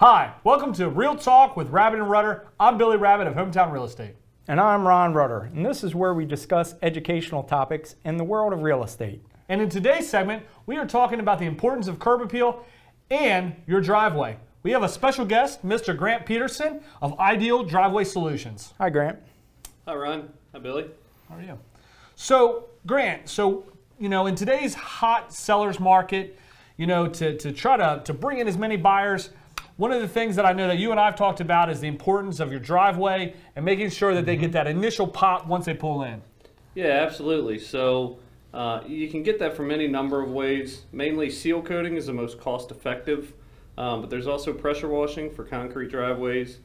Hi, welcome to Real Talk with Rabbit and Rudder. I'm Billy Rabbit of Hometown Real Estate. And I'm Ron Rudder, and this is where we discuss educational topics in the world of real estate. And in today's segment, we are talking about the importance of curb appeal and your driveway. We have a special guest, Mr. Grant Peterson of Ideal Driveway Solutions. Hi, Grant. Hi, Ron. Hi, Billy. How are you? So, Grant, so, you know, in today's hot seller's market, you know, to, to try to, to bring in as many buyers, one of the things that I know that you and I have talked about is the importance of your driveway and making sure that they get that initial pop once they pull in. Yeah, absolutely. So uh, you can get that from any number of ways. Mainly seal coating is the most cost effective, um, but there's also pressure washing for concrete driveways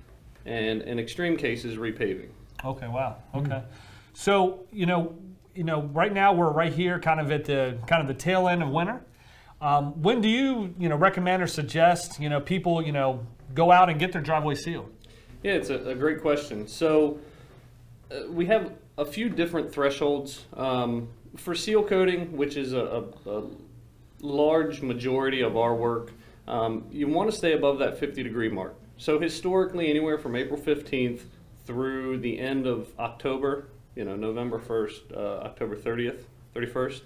and in extreme cases repaving. Okay, wow. Okay. So, you know, you know, right now we're right here kind of at the kind of the tail end of winter. Um, when do you, you know, recommend or suggest, you know, people, you know, go out and get their driveway sealed? Yeah, it's a, a great question. So uh, we have a few different thresholds um, for seal coating, which is a, a, a large majority of our work. Um, you want to stay above that 50 degree mark. So historically, anywhere from April 15th through the end of October, you know, November 1st, uh, October 30th, 31st.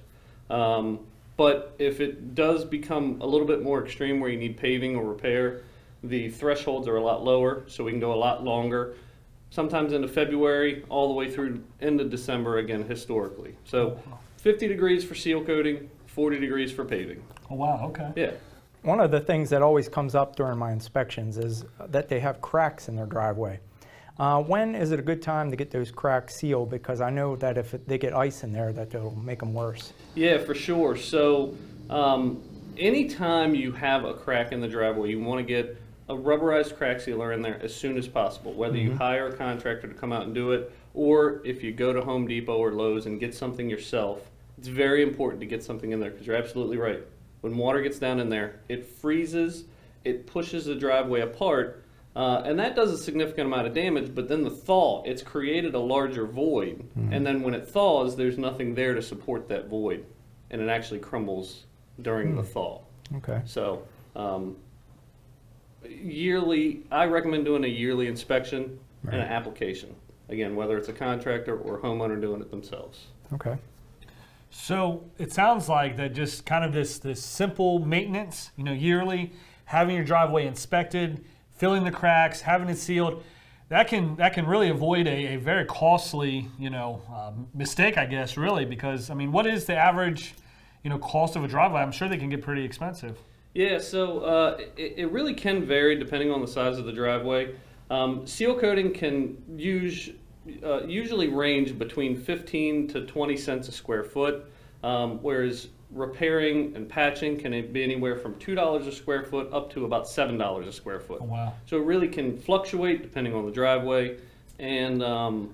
But if it does become a little bit more extreme where you need paving or repair, the thresholds are a lot lower, so we can go a lot longer. Sometimes into February, all the way through into December again, historically. So 50 degrees for seal coating, 40 degrees for paving. Oh, wow. Okay. Yeah. One of the things that always comes up during my inspections is that they have cracks in their driveway. Uh, when is it a good time to get those cracks sealed? Because I know that if they get ice in there, that it'll make them worse. Yeah, for sure. So, um, anytime you have a crack in the driveway, you want to get a rubberized crack sealer in there as soon as possible. Whether you hire a contractor to come out and do it, or if you go to Home Depot or Lowe's and get something yourself, it's very important to get something in there because you're absolutely right. When water gets down in there, it freezes, it pushes the driveway apart, uh, and that does a significant amount of damage. But then the thaw, it's created a larger void, and then when it thaws, there's nothing there to support that void, and it actually crumbles during the thaw. Okay. So, um, yearly, I recommend doing a yearly inspection and an application. Again, whether it's a contractor or homeowner doing it themselves. Okay. So it sounds like that just kind of this this simple maintenance, you know, yearly, having your driveway inspected, filling the cracks, having it sealed, that can that can really avoid a, a very costly, you know, um, mistake, I guess, really, because I mean, what is the average, you know, cost of a driveway? I'm sure they can get pretty expensive. Yeah, so uh, it, it really can vary depending on the size of the driveway. Um, seal coating can use, uh, usually range between 15 to 20 cents a square foot, um, whereas repairing and patching can be anywhere from $2 a square foot up to about $7 a square foot. Oh, wow. So it really can fluctuate depending on the driveway and, um,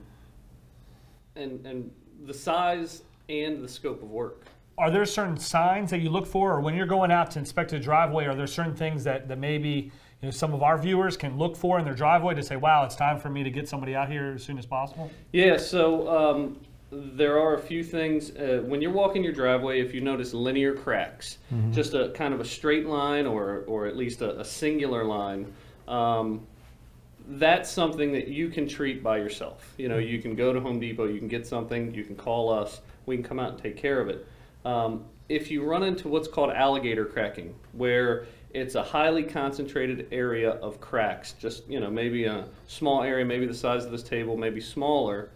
and, and the size and the scope of work. Are there certain signs that you look for, or when you're going out to inspect a driveway, are there certain things that, that maybe you know some of our viewers can look for in their driveway to say, "Wow, it's time for me to get somebody out here as soon as possible"? Yeah, so um, there are a few things. Uh, when you're walking your driveway, if you notice linear cracks, just a kind of a straight line or, or at least a, a singular line, um, that's something that you can treat by yourself. You know, you can go to Home Depot, you can get something, you can call us, we can come out and take care of it. Um, if you run into what's called alligator cracking, where it's a highly concentrated area of cracks, just you know maybe a small area, maybe the size of this table, maybe smaller,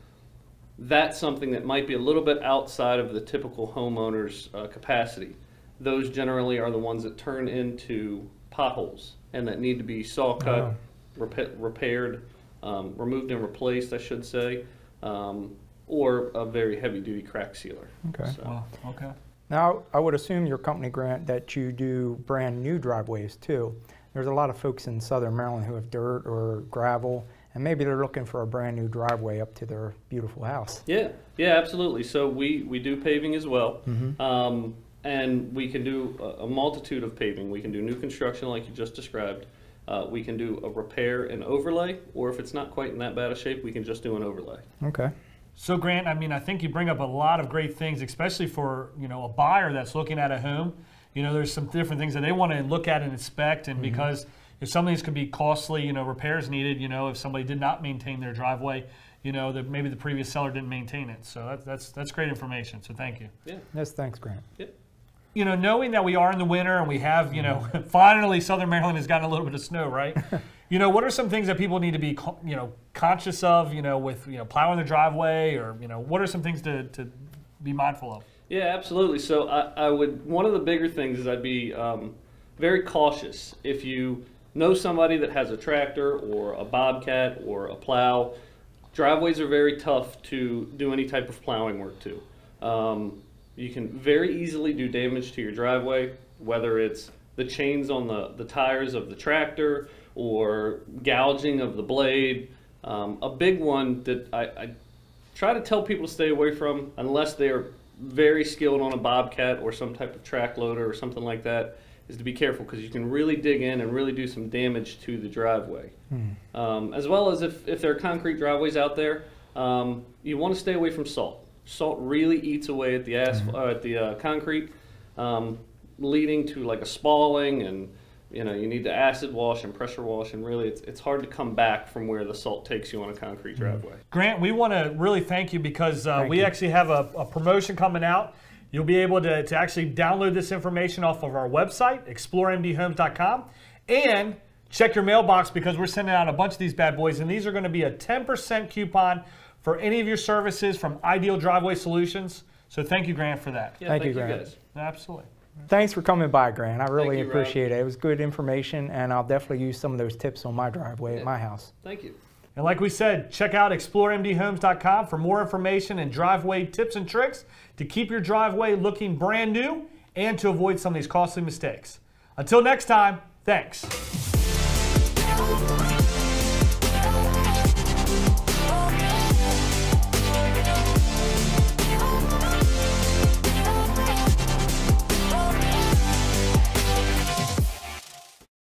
that's something that might be a little bit outside of the typical homeowner's uh, capacity. Those generally are the ones that turn into potholes and that need to be saw cut, Oh. repa- repaired, um, removed and replaced, I should say, um, or a very heavy duty crack sealer. Okay. So- Wow. Okay. Now, I would assume your company, Grant, that you do brand new driveways too. There's a lot of folks in southern Maryland who have dirt or gravel, and maybe they're looking for a brand new driveway up to their beautiful house. Yeah, yeah, absolutely. So we, we do paving as well. Mm-hmm. Um, and we can do a, a multitude of paving. We can do new construction like you just described. Uh, we can do a repair and overlay, or if it's not quite in that bad a shape, we can just do an overlay. Okay. So Grant, I mean, I think you bring up a lot of great things, especially for you know a buyer that's looking at a home. You know, there's some different things that they want to look at and inspect, and because if some of these could be costly, you know, repairs needed, you know, if somebody did not maintain their driveway, you know, that maybe the previous seller didn't maintain it. So that's that's that's great information. So thank you. Yeah. Yes, thanks, Grant. You know, knowing that we are in the winter and we have, you know, finally Southern Maryland has gotten a little bit of snow, right? you know, what are some things that people need to be, you know, conscious of, you know, with, you know, plowing their driveway or, you know, what are some things to, to be mindful of? Yeah, absolutely. So I, I would one of the bigger things is I'd be um, very cautious if you know somebody that has a tractor or a bobcat or a plow. Driveways are very tough to do any type of plowing work to. Um, you can very easily do damage to your driveway, whether it's the chains on the, the tires of the tractor or gouging of the blade. Um, a big one that I, I try to tell people to stay away from unless they are very skilled on a bobcat or some type of track loader or something like that is to be careful because you can really dig in and really do some damage to the driveway. Um, as well as if, if there are concrete driveways out there um, you want to stay away from salt. Salt really eats away at the asphalt uh, at the uh, concrete um, leading to like a spalling and you know you need to acid wash and pressure wash and really it's, it's hard to come back from where the salt takes you on a concrete driveway. Grant, we want to really thank you because uh, Thank we you. actually have a, a promotion coming out. You'll be able to, to actually download this information off of our website, exploremdhomes.com, and check your mailbox because we're sending out a bunch of these bad boys, and these are going to be a 10% coupon for any of your services from Ideal Driveway Solutions. So thank you, Grant, for that. yeah Thank thank, you, you Grant. guys Absolutely. Thanks for coming by, Grant. I really you, Rob. appreciate it. It was good information, and I'll definitely use some of those tips on my driveway Yeah. at my house. thank you And like we said, check out exploremdhomes.com for more information and driveway tips and tricks to keep your driveway looking brand new and to avoid some of these costly mistakes. Until next time, thanks.